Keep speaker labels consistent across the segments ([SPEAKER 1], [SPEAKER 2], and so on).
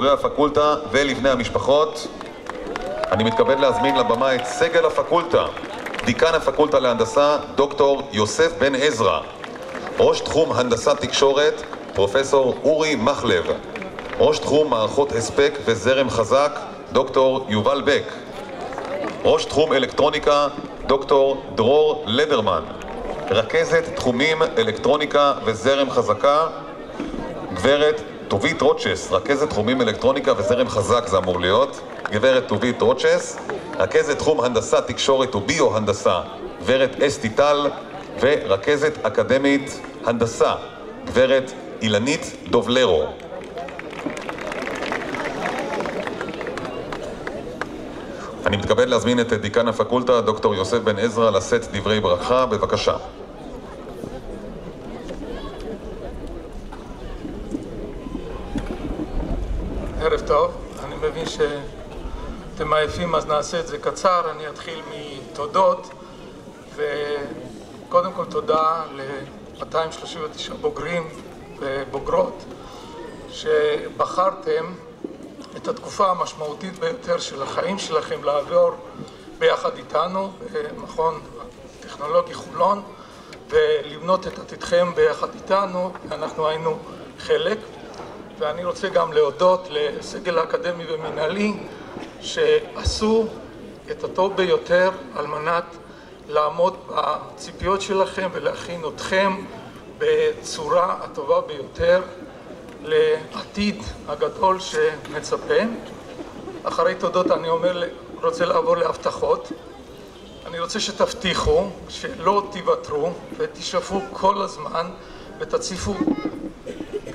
[SPEAKER 1] לבוגרי הפקולטה ולבני המשפחות. אני מתכבד להזמין לבמה את סגל הפקולטה, דיקן הפקולטה להנדסה, דוקטור יוסף בן עזרא, ראש תחום הנדסת תקשורת, פרופסור אורי מחלב, ראש תחום מערכות הספק וזרם חזק, דוקטור יובל בק, ראש תחום אלקטרוניקה, דוקטור דרור לדרמן, רכזת תחומים אלקטרוניקה וזרם חזקה, גברת טובית רוצ'ס, רכזת תחומים אלקטרוניקה וזרם חזק זה אמור להיות, גברת טובית רוצ'ס, רכזת תחום הנדסה, תקשורת וביו-הנדסה, גברת אסתי טל, ורכזת אקדמית הנדסה, גברת אילנית דובלרו. אני מתכבד להזמין את דיקן הפקולטה, דוקטור יוסף בן עזרא, לשאת דברי ברכה, בבקשה.
[SPEAKER 2] ערב טוב, אני מבין שאתם עייפים אז נעשה את זה קצר, אני אתחיל מתודות וקודם כל תודה ל-239 בוגרים ובוגרות שבחרתם את התקופה המשמעותית ביותר של החיים שלכם לעבור ביחד איתנו במכון טכנולוגי חולון ולבנות את עתידכם ביחד איתנו, אנחנו היינו חלק ואני רוצה גם להודות לסגל האקדמי ומנהלי שעשו את הטוב ביותר על מנת לעמוד בציפיות שלכם ולהכין אתכם בצורה הטובה ביותר לעתיד הגדול שמצפה. אחרי תודות אני אומר, רוצה לעבור להבטחות. אני רוצה שתבטיחו שלא תוותרו ותשאפו כל הזמן ותציפו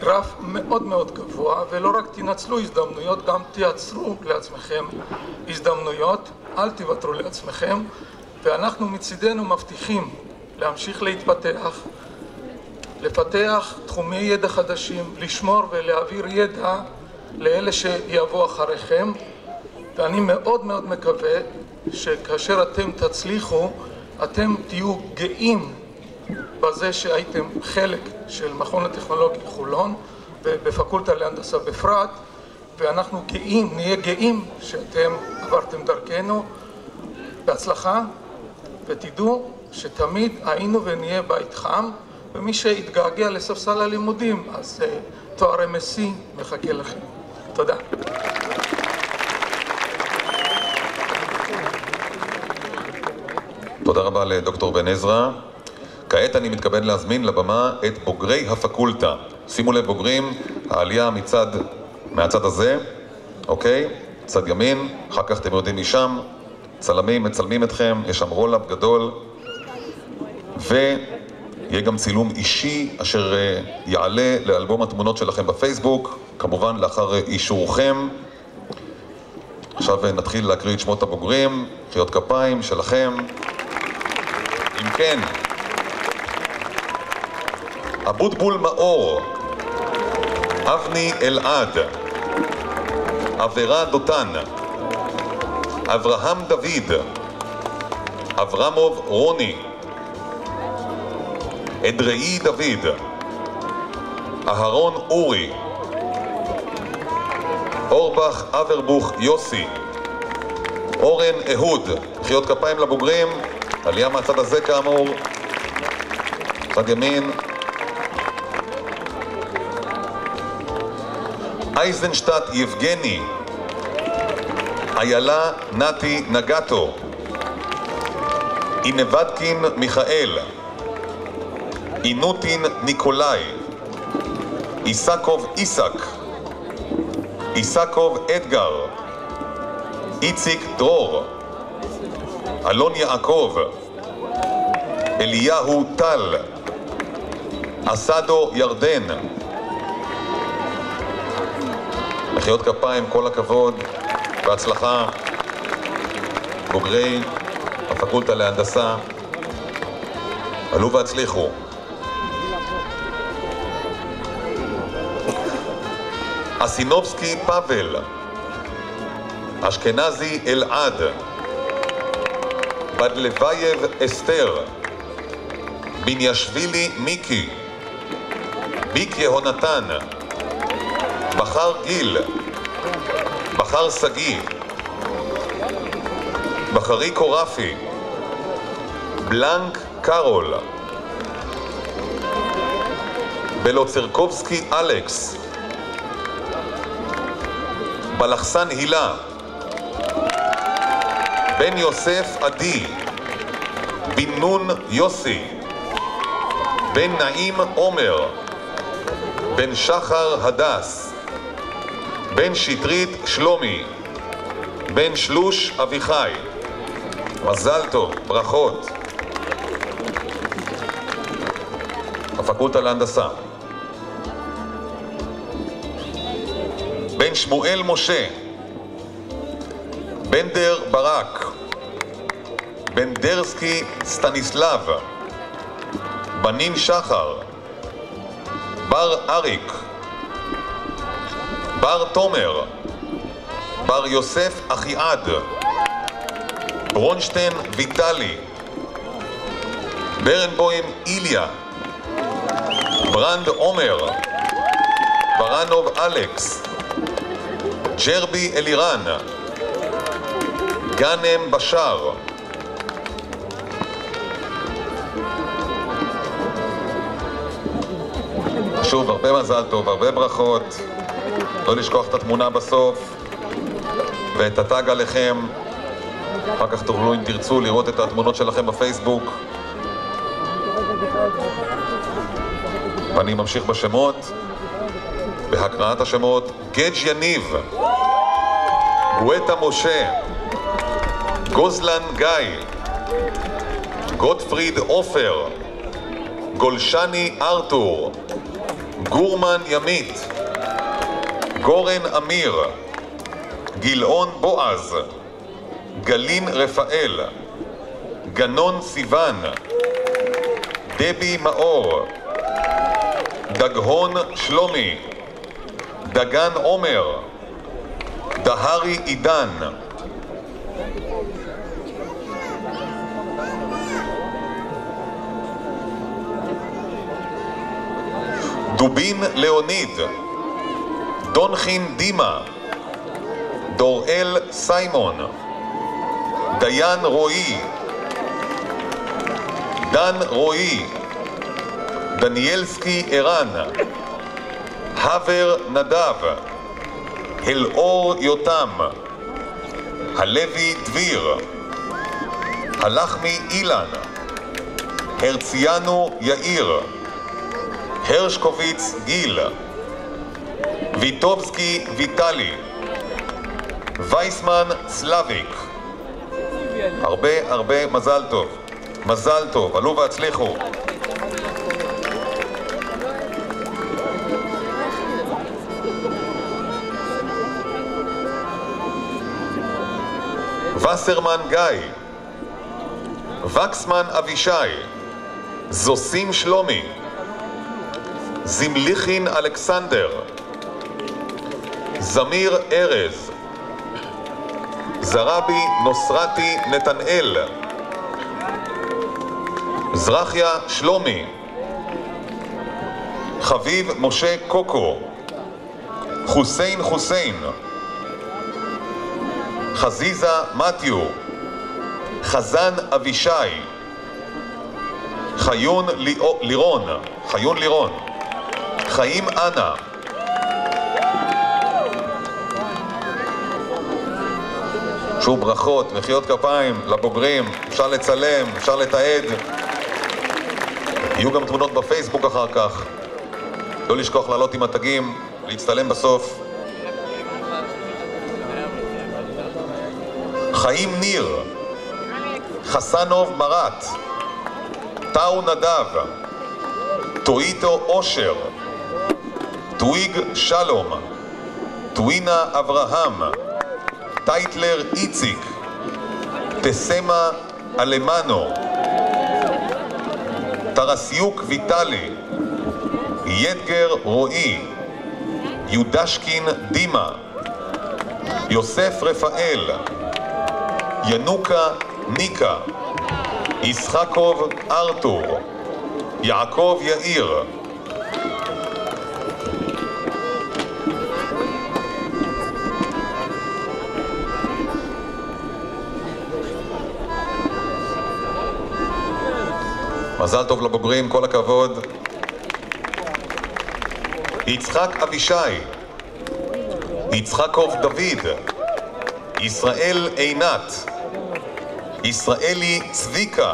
[SPEAKER 2] גרף מאוד מאוד גבוה ולא רק תנצלו הזדמנויות, גם תייצרו לעצמכם הזדמנויות, אל תוותרו לעצמכם. ואנחנו מצידנו מבטיחים להמשיך להתפתח, לפתח תחומי ידע חדשים, לשמור ולהעביר ידע לאלה שיבואו אחריכם. ואני מאוד מאוד מקווה שכאשר אתם תצליחו אתם תהיו גאים בזה שהייתם חלק של מכון הטכנולוגי חולון ובפקולטה להנדסה בפרט ואנחנו גאים, נהיה גאים שאתם עברתם דרכנו בהצלחה ותדעו שתמיד היינו ונהיה בית חם ומי שיתגעגע לספסל הלימודים אז תואר MSc מחכה לכם. תודה.
[SPEAKER 1] תודה רבה לדוקטור בן עזרא. כעת אני מתכבד להזמין לבמה את בוגרי הפקולטה. שימו לב בוגרים, העלייה מצד, מהצד הזה, אוקיי? צד ימין, אחר כך אתם יודעים משם, צלמים מצלמים אתכם, יש שם רולאפ גדול ויהיה גם צילום אישי אשר אה, יעלה לאלבום התמונות שלכם בפייסבוק, כמובן לאחר אישורכם. עכשיו אה, נתחיל להקריא את שמות הבוגרים, מחיאות כפיים שלכם. אם כן, אבוטבול מאור, אבני אלעד, אברה דותן, אברהם דוד, אברמוב רוני, אדראי דוד, אהרון אורי, אורבך אברבוך יוסי, אורן אהוד, מחיאות כפיים לבוגרים, עלייה מהצד הזה כאמור, צד ימין, אייזנשטט יבגני, איילה נתי נגטו, אינבדקין מיכאל, אינוטין ניקולאי, איסקוב איסק, איסקוב אדגר, איציק דרור, אלון יעקב, אליהו טל, אסדו ירדן. מחיאות כפיים, כל הכבוד, בהצלחה, בוגרי הפקולטה להנדסה, עלו והצליחו. אסינובסקי פאבל, אשכנזי אלעד, בדלווייב אסתר, בניאשווילי מיקי, ביק יהונתן, בכר גיל, בכר שגיא, בחרי קורפי, בלנק קארול, בלוצרקובסקי אלכס, בלחסן הילה, בן יוסף עדי, בן נון יוסי, בן נעים עומר, בן שחר הדס, בן שטרית שלומי, בן שלוש אביחי. מזל טוב, ברכות. הפקולטה להנדסה. בן שמואל משה, בנדר ברק, בנדרסקי סטניסלב, בנין שחר, בר אריק, בר תומר, בר יוסף אחיעד, ברונשטיין ויטלי, ברנבוים איליה, ברנד עומר, ברנוב אלכס, ג'רבי אלירן, גאנם בשאר. שוב, הרבה מזל טוב, הרבה ברכות לא לשכוח את התמונה בסוף ואת הטאג עליכם. אחר כך תוכלו, אם תרצו, לראות את התמונות שלכם בפייסבוק. ואני ממשיך בשמות. בהקראת השמות גג' יניב גואטה משה גוזלן גיא גוטפריד עופר גולשני ארתור גורמן ימית גורן אמיר גילאון בועז גלין רפאל גנון סיוון דבי מאור דגהון שלומי דגן עומר דהרי עידן. דובין ליאוניד דונחין דימה דוראל סיימון דיין רועי דן רועי דניאלסקי ערן הבר נדב אלאור יותם הלוי דביר הלחמי אילן הרציאנו יאיר הרשקוביץ גיל ויטובסקי ויטלי וייסמן סלאביק. הרבה הרבה מזל טוב. מזל טוב, עלו והצליחו. וסרמן גיא. וקסמן אבישי. זוסים שלומי. זמליכין אלכסנדר זמיר ארז. זרבי נוסרתי נתנאל. זרחיה שלומי. חביב משה קוקו. חוסיין חוסיין. חזיזה מתיו. חזן אבישי. חיון לירון. חיון לירון. חיים אנה שוב ברכות, מחיאות כפיים לבוגרים, אפשר לצלם, אפשר לתעד. יהיו גם תמונות בפייסבוק אחר כך. לא לשכוח לעלות עם התגים, להצטלם בסוף. חיים ניר חסנוב מרת טאו נדב טואיטו אושר טוויג שלום טווינה אברהם טייטלר איציק. תסמה אלמנו. טרסיוק ויטלי. ידגר רועי. יודשקין דימה. יוסף רפאל. ינוקה ניקה. ישחקוב ארתור. יעקב יאיר מזל טוב לבוגרים, כל הכבוד. יצחק אבישי, יצחקוב דוד, ישראל עינת, ישראלי צביקה,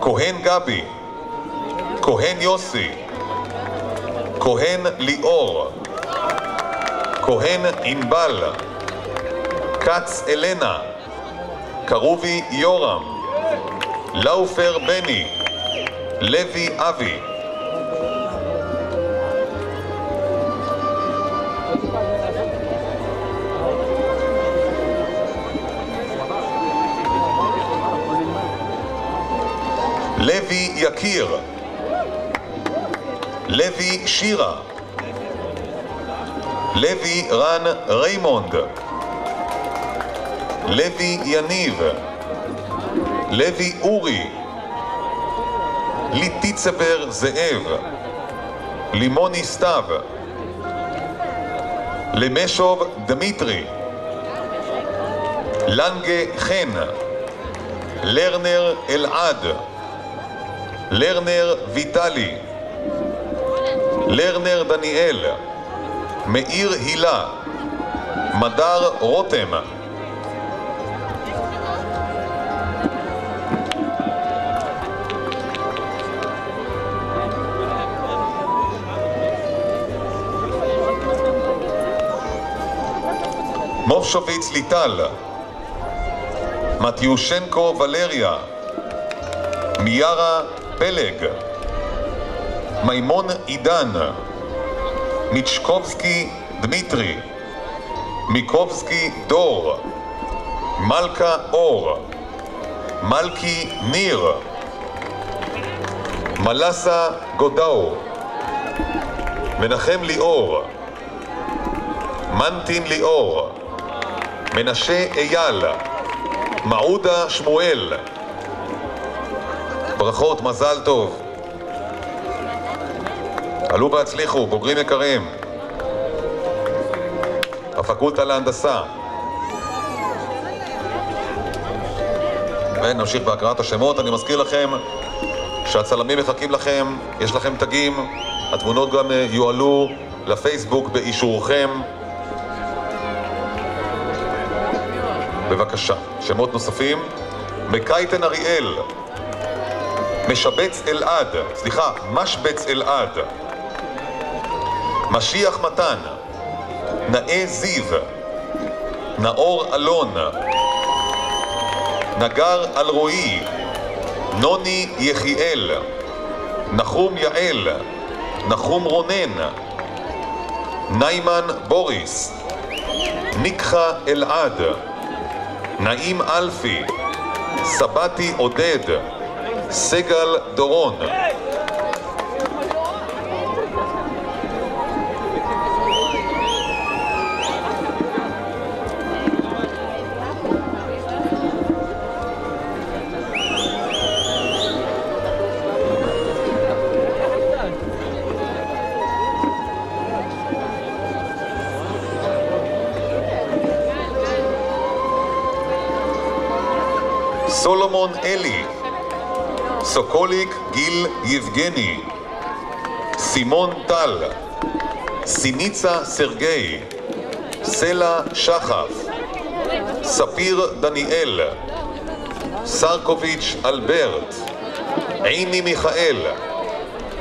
[SPEAKER 1] כהן גבי, כהן יוסי, כהן ליאור, כהן ענבל, כץ אלנה, קרובי יורם, לאופר בני, לוי אבי. לוי יקיר, לוי שירה, לוי רן ריימונד, לוי יניב, לוי אורי, ליטיצבר זאב, לימוני סתיו, למשוב דמיטרי, לנגה חן, לרנר אלעד, לרנר ויטלי, לרנר דניאל, מאיר הילה, מדר רותם. מובשוביץ ליטל, מתיושנקו ולריה, מיארה פלג, מימון עידן, מיצ'קובסקי דמיטרי, מיקובסקי דור, מלכה אור, מלכי ניר, מלאסה גודאו, מנחם ליאור, מנטין ליאור, מנשה אייל, מעודה שמואל. ברכות, מזל טוב. עלו והצליחו, בוגרים יקרים. הפקולטה להנדסה. ונמשיך בהקראת השמות. אני מזכיר לכם שהצלמים מחכים לכם, יש לכם תגים, התמונות גם אה, יועלו לפייסבוק באישורכם. בבקשה, שמות נוספים. מקייטן אריאל, משבץ אלעד, סליחה, משבץ אלעד, משיח מתן, נאה זיו, נאור אלון, נגר אלרועי, נוני יחיאל, נחום יעל, נחום רונן, ניימן בוריס, ניקחה אלעד, נעים אלפי, סבתי עודד, סגל דורון. סולומון אלי, סוקוליק גיל יבגני, סימון טל, סיניצה סרגי, סלע שחף, ספיר דניאל, סרקוביץ' אלברט, עיני מיכאל,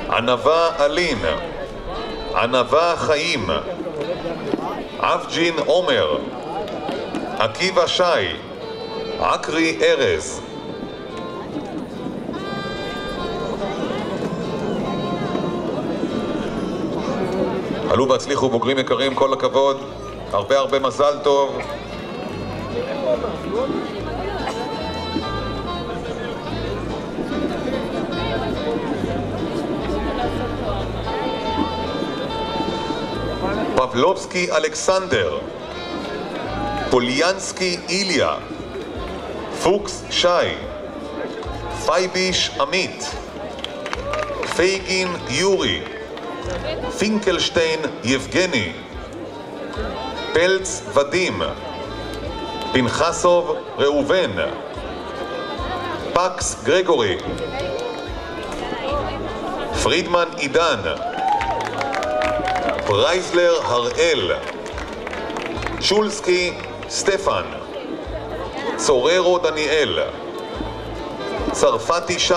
[SPEAKER 1] ענווה אלין, ענווה חיים, אבג'ין עומר, עקיבא שי, עקרי ארז. עלו והצליחו בוגרים יקרים, כל הכבוד, הרבה הרבה מזל טוב. פבלובסקי אלכסנדר, פוליאנסקי איליה, פוקס שי, פייביש עמית, פייגין יורי, פינקלשטיין יבגני, פלץ ודים, פנחסוב ראובן, פקס גרגורי, פרידמן עידן, פרייזלר הראל, שולסקי סטפן, צוררו דניאל, צרפתי שי,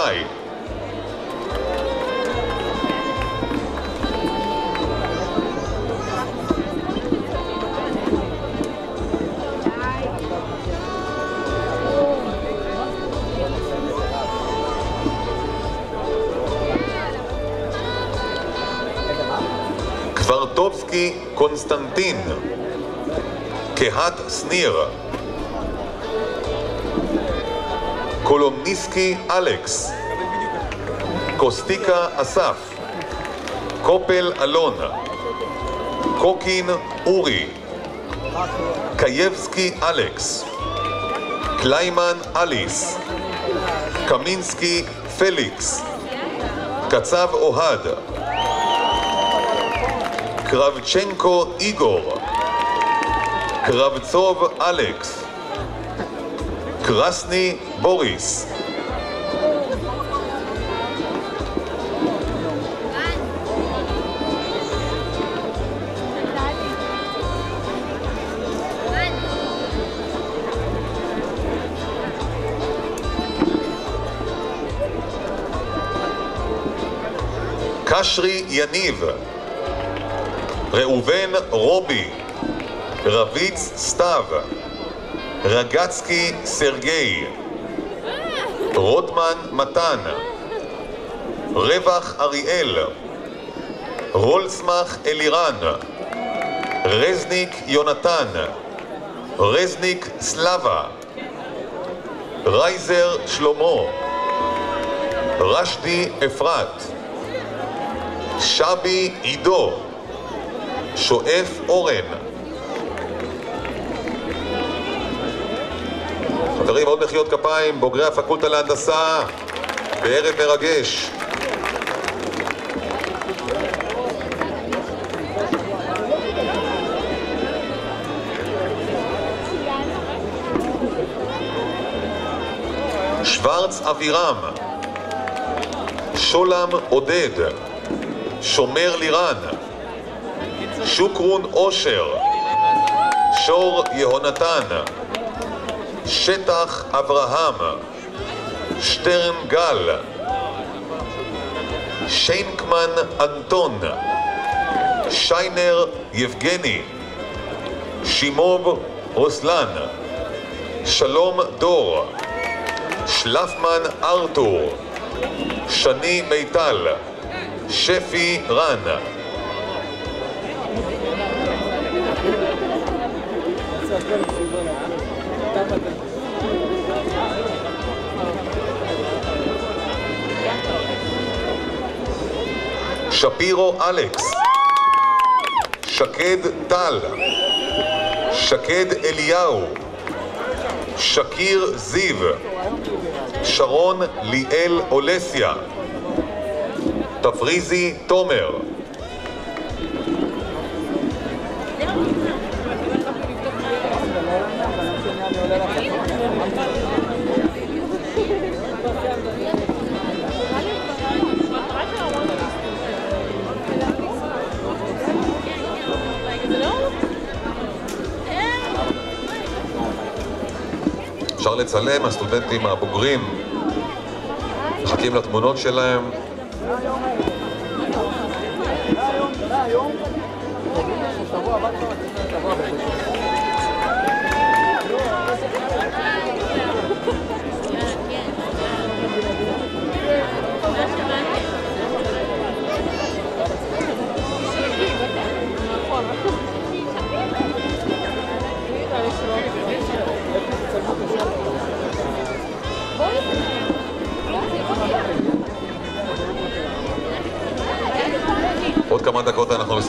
[SPEAKER 1] קוורטובסקי קונסטנטין, קהת שניר, קולומניסקי אלכס, קוסטיקה אסף, קופל אלון, קוקין אורי, קייבסקי אלכס, קליימן אליס, קמינסקי פליקס, קצב אוהד, קרבצ'נקו איגור, קרבצוב אלכס, קרסני בוריס, קשרי יניב, ראובן רובי, רביץ סתיו, רגצקי סרגי, רוטמן מתן, רווח אריאל, רולסמך אלירן, רזניק יונתן, רזניק סלבה, רייזר שלמה, רשדי אפרת, שבי עידו, שואף אורן. חברים, עוד מחיאות כפיים, בוגרי הפקולטה להנדסה, בערב מרגש. שוורץ אבירם, שולם עודד, שומר לירן, שוקרון אושר, שור יהונתן, שטח אברהם, שטרן גל, שיינקמן אנטון, שיינר יבגני, שימוב רוסלן, שלום דור, שלפמן ארתור, שני מיטל, שפי רן. שפירו אלכס, שקד טל, שקד אליהו, שקיר זיו, שרון ליאל אולסיה, תפריזי תומר, לצלם, הסטודנטים הבוגרים מחכים לתמונות שלהם. עוד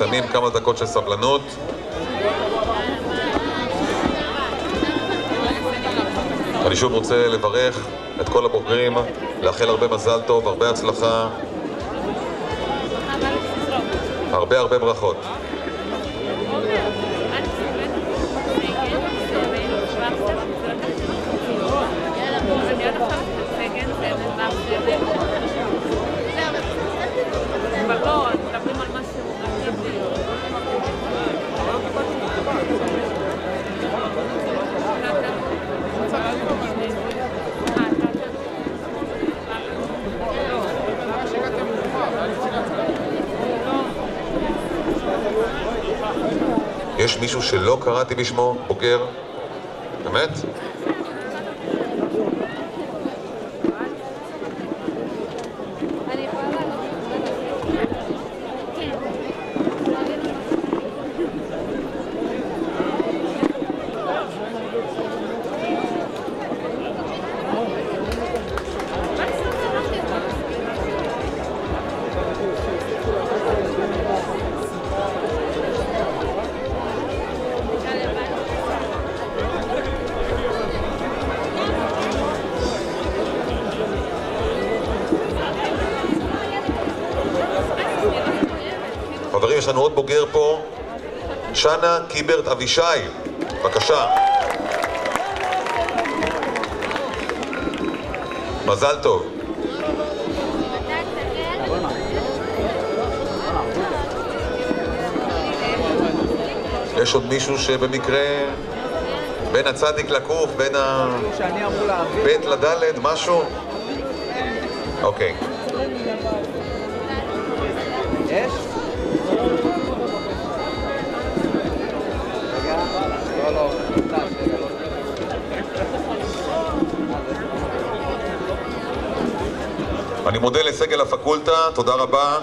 [SPEAKER 1] מסיימים, כמה דקות של סבלנות. אני שוב רוצה לברך את כל הבוגרים, לאחל הרבה מזל טוב, הרבה הצלחה, הרבה הרבה ברכות.
[SPEAKER 3] יאללה, בואו,
[SPEAKER 1] יש מישהו שלא קראתי בשמו, בוגר? באמת? עוד בוגר פה, שנה קיברט אבישי, בבקשה. מזל טוב. יש עוד מישהו שבמקרה בין הצדיק לקוף, בין. הבית לדלת, משהו? אוקיי.
[SPEAKER 4] יש?
[SPEAKER 1] אני מודה לסגל הפקולטה, תודה רבה.